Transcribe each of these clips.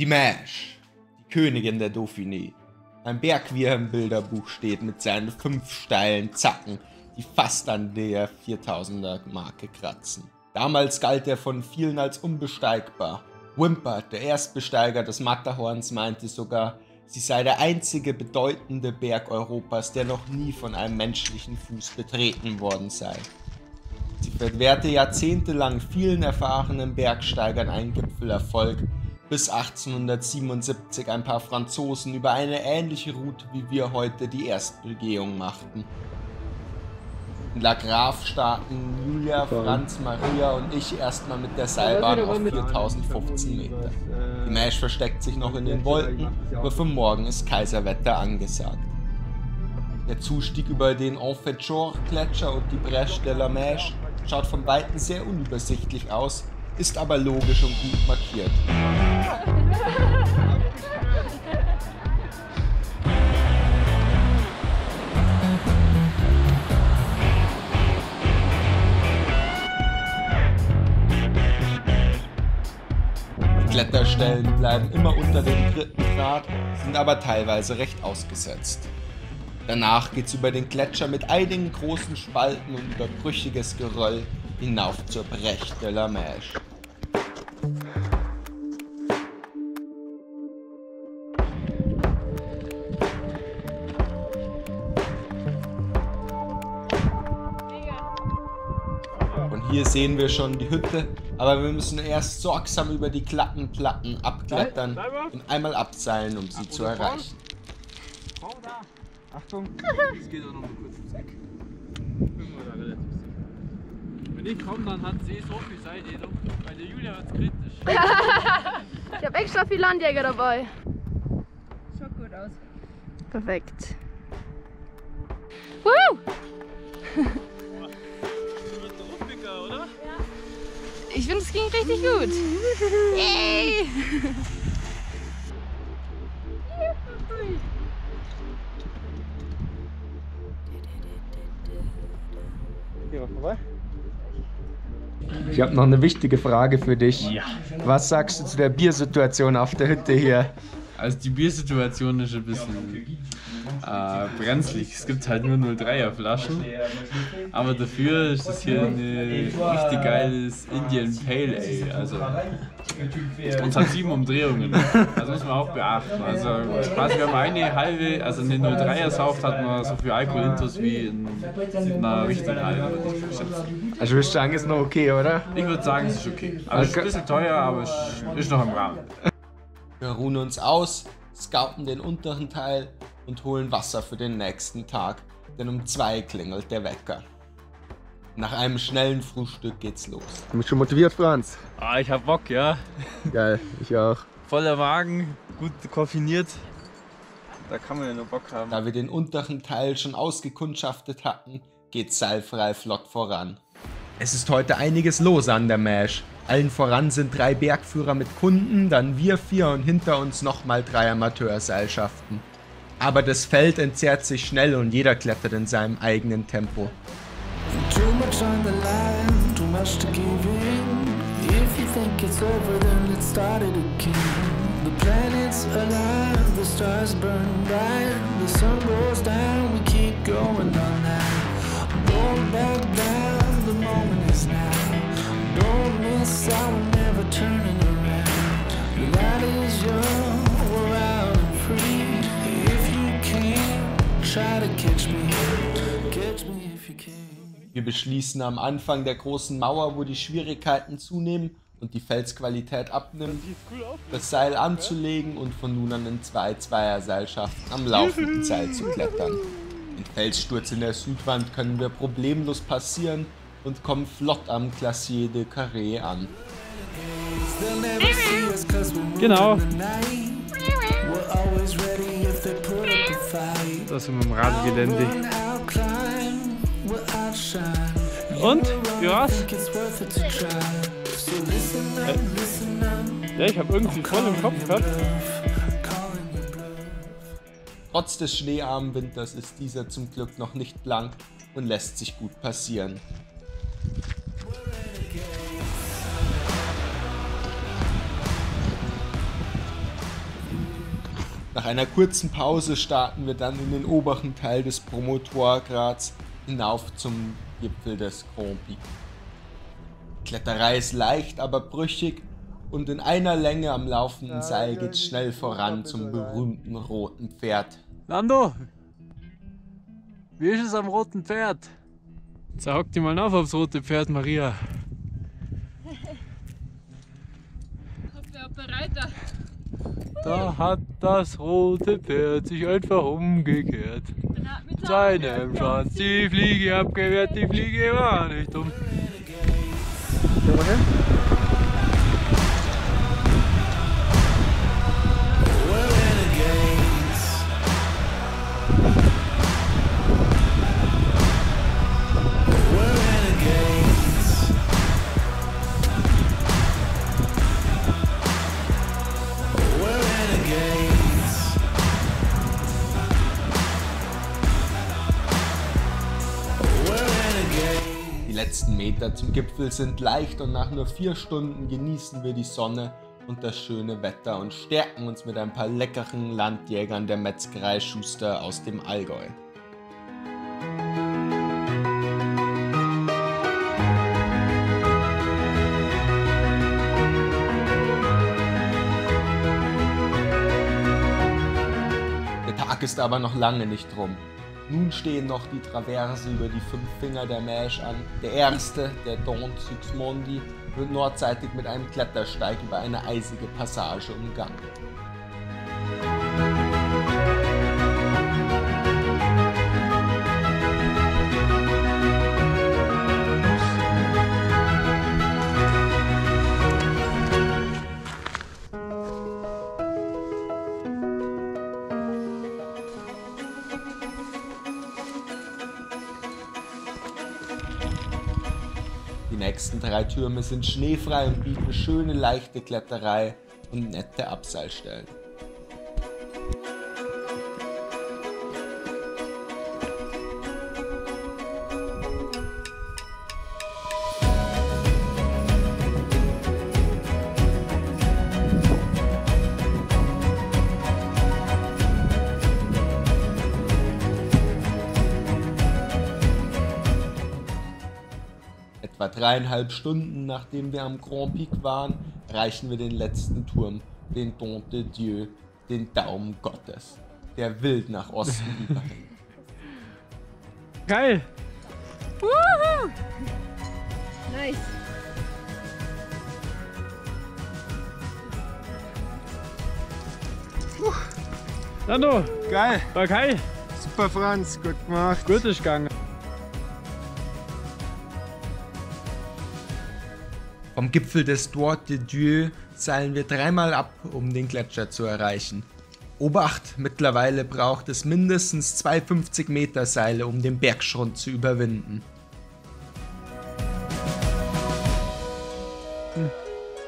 Die Mash, die Königin der Dauphiné. Ein Berg, wie er im Bilderbuch steht, mit seinen fünf steilen Zacken, die fast an der 4000er Marke kratzen. Damals galt er von vielen als unbesteigbar. Wimpert, der Erstbesteiger des Matterhorns, meinte sogar, sie sei der einzige bedeutende Berg Europas, der noch nie von einem menschlichen Fuß betreten worden sei. Sie verwehrte jahrzehntelang vielen erfahrenen Bergsteigern einen Gipfelerfolg, bis 1877 ein paar Franzosen über eine ähnliche Route wie wir heute die Erstbegehung machten. In La Grave starten Julia, Franz, Maria und ich erstmal mit der Seilbahn auf 4015 Meter. Die Mesh versteckt sich noch in den Wolken, aber für morgen ist Kaiserwetter angesagt. Der Zustieg über den Enfetchor-Gletscher und die Brèche de la Meche schaut von Weitem sehr unübersichtlich aus, ist aber logisch und gut markiert. Kletterstellen bleiben immer unter dem dritten Grad, sind aber teilweise recht ausgesetzt. Danach geht's über den Gletscher mit einigen großen Spalten und über brüchiges Geröll hinauf zur Brecht de la Meche. Hier sehen wir schon die Hütte, aber wir müssen erst sorgsam über die glatten Platten abklettern und einmal abseilen, um sie zu erreichen. Achtung, das geht auch noch mal kurz ums Eck. Bin mir da relativ sicher. Wenn ich komme, dann hat sie so viel Seite. Bei der Julia wird es kritisch. Ich habe extra viel Landjäger dabei. Schaut gut aus. Perfekt. Woo! Ich finde, es ging richtig gut. Yay! Vorbei. Ich habe noch eine wichtige Frage für dich. Ja. Was sagst du zu der Biersituation auf der Hütte hier? Also die Biersituation ist ein bisschen äh, brenzlig. Es gibt halt nur 03er Flaschen. Aber dafür ist das hier ein richtig geiles Indian Pale Ale. Also und hat sieben Umdrehungen. Das muss man auch beachten. Also quasi wenn man eine halbe, also eine 03er sauft, hat man so viel Alkohol intus wie in einer richtigen halben. Also würdest du sagen, ist noch okay, oder? Ich würde sagen, es ist okay. Aber es ist ein bisschen teuer, aber es ist noch im Rahmen. Wir ruhen uns aus, scouten den unteren Teil und holen Wasser für den nächsten Tag, denn um zwei klingelt der Wecker. Nach einem schnellen Frühstück geht's los. Du bist schon motiviert, Franz? Ah, ich hab Bock, ja. Geil, ich auch. Voller Magen, gut koffiniert. Da kann man ja nur Bock haben. Da wir den unteren Teil schon ausgekundschaftet hatten, geht's seilfrei flott voran. Es ist heute einiges los an der Mash. Allen voran sind drei Bergführer mit Kunden, dann wir vier und hinter uns nochmal drei Amateurseilschaften. Aber das Feld entzerrt sich schnell und jeder klettert in seinem eigenen Tempo. The moment Wir beschließen am Anfang der großen Mauer, wo die Schwierigkeiten zunehmen und die Felsqualität abnimmt, das Seil anzulegen und von nun an in zwei Zweierseilschaften am laufenden Seil zu klettern. Den Felssturz in der Südwand können wir problemlos passieren und kommen flott am Glacier de Carré an. Genau. Das sind wir im Radgelände. Und? Wie war's? Ja, ich habe irgendwie voll im Kopf gehabt. Trotz des schneearmen Winters ist dieser zum Glück noch nicht blank und lässt sich gut passieren. Nach einer kurzen Pause starten wir dann in den oberen Teil des Promotorgrads hinauf zum Gipfel des Grand Pic. Die Kletterei ist leicht, aber brüchig und in einer Länge am laufenden Seil geht's schnell voran zum berühmten roten Pferd. Lando! Wie ist es am roten Pferd? Jetzt hock dich mal auf aufs rote Pferd, Maria. Da hat das rote Pferd sich einfach umgekehrt. Mit seinem Schwanz die Fliege abgewehrt, die Fliege war nicht dumm. Meter zum Gipfel sind leicht und nach nur vier Stunden genießen wir die Sonne und das schöne Wetter und stärken uns mit ein paar leckeren Landjägern der Metzgerei Schuster aus dem Allgäu. Der Tag ist aber noch lange nicht rum. Nun stehen noch die Traverse über die fünf Finger der Mäsch an. Der erste, der Don Sixmondi, wird nordseitig mit einem Klettersteig über eine eisige Passage umgangen. Nächsten drei Türme sind schneefrei und bieten schöne leichte Kletterei und nette Abseilstellen. Etwa dreieinhalb Stunden nachdem wir am Grand Pic waren, erreichen wir den letzten Turm, den Don de Dieu, den Daumen Gottes, der wild nach Osten überhängt. Geil! Nice. Lando! Geil. War geil! Super, Franz. Gut gemacht. Gut ist gegangen. Vom Gipfel des Droit de Dieu seilen wir dreimal ab, um den Gletscher zu erreichen. Obacht, mittlerweile braucht es mindestens zwei 50 Meter Seile, um den Bergschrund zu überwinden.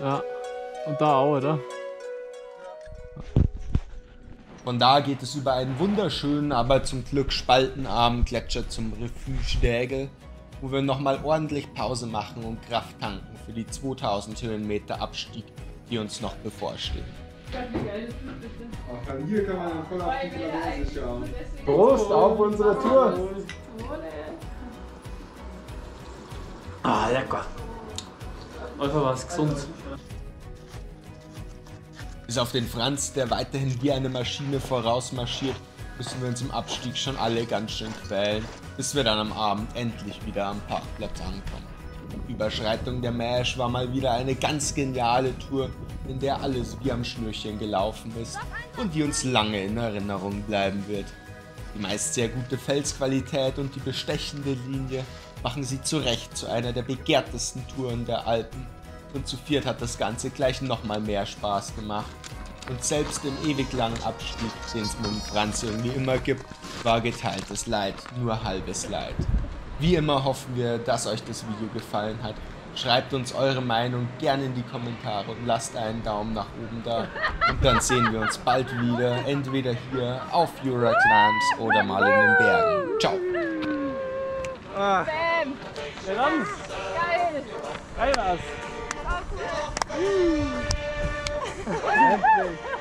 Ja. Und da auch, oder? Von da geht es über einen wunderschönen, aber zum Glück spaltenarmen Gletscher zum Refuge d'Aigle, wo wir nochmal ordentlich Pause machen und Kraft tanken für die 2000 Höhenmeter Abstieg, die uns noch bevorstehen. Auch hier kann man voll auf die schauen. Prost auf unsere Tour. Ah, lecker. Einfach was gesund. Bis auf den Franz, der weiterhin wie eine Maschine vorausmarschiert, müssen wir uns im Abstieg schon alle ganz schön quälen, bis wir dann am Abend endlich wieder am Parkplatz ankommen. Überschreitung der Mäsch war mal wieder eine ganz geniale Tour, in der alles wie am Schnürchen gelaufen ist und die uns lange in Erinnerung bleiben wird. Die meist sehr gute Felsqualität und die bestechende Linie machen sie zu Recht zu einer der begehrtesten Touren der Alpen und zu viert hat das Ganze gleich nochmal mehr Spaß gemacht. Und selbst im ewig langen Abstieg, den es mit dem Franz irgendwie immer gibt, war geteiltes Leid, nur halbes Leid. Wie immer hoffen wir, dass euch das Video gefallen hat. Schreibt uns eure Meinung gerne in die Kommentare und lasst einen Daumen nach oben da. Und dann sehen wir uns bald wieder, entweder hier auf Euroclans oder mal in den Bergen. Ciao! Ja, dann. Geil. Geil war's. Obrigado.